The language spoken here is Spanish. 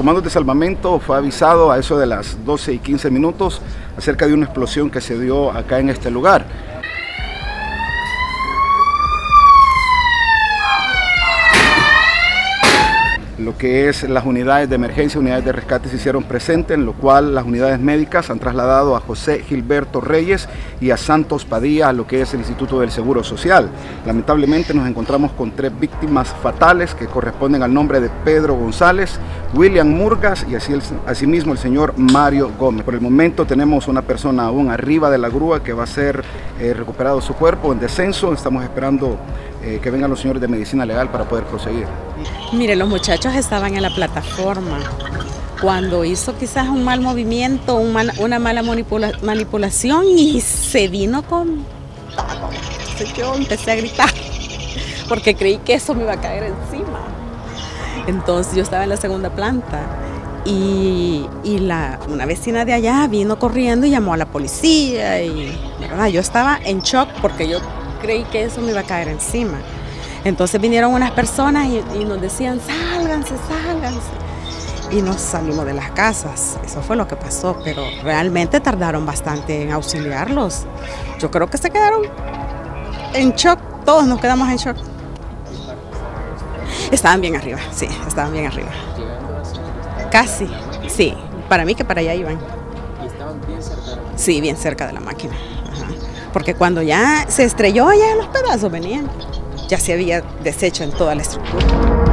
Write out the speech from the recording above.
comando de salvamento fue avisado a eso de las 12 y 15 minutos acerca de una explosión que se dio acá en este lugar. Lo que es las unidades de emergencia, unidades de rescate se hicieron presentes, en lo cual las unidades médicas han trasladado a José Gilberto Reyes y a Santos Padilla a lo que es el Instituto del Seguro Social. Lamentablemente nos encontramos con tres víctimas fatales que corresponden al nombre de Pedro González, William Murgas y así el, asimismo el señor Mario Gómez. Por el momento tenemos una persona aún arriba de la grúa que va a ser eh, recuperado su cuerpo en descenso. Estamos esperando eh, que vengan los señores de medicina legal para poder proseguir. Mire, los muchachos estaban en la plataforma. Cuando hizo quizás un mal movimiento, una mala manipulación y se vino con... Yo empecé a gritar porque creí que eso me iba a caer encima. Entonces yo estaba en la segunda planta y, la, una vecina de allá vino corriendo y llamó a la policía y yo estaba en shock porque yo creí que eso me iba a caer encima. Entonces vinieron unas personas y, nos decían, sálganse, sálganse. Y nos salimos de las casas. Eso fue lo que pasó, pero realmente tardaron bastante en auxiliarlos. Yo creo que se quedaron en shock, todos nos quedamos en shock. Estaban bien arriba, sí, estaban bien arriba. Casi, sí, para mí que para allá iban. ¿Y estaban bien cerca? Sí, bien cerca de la máquina porque cuando ya se estrelló, ya los pedazos venían, ya se había deshecho en toda la estructura.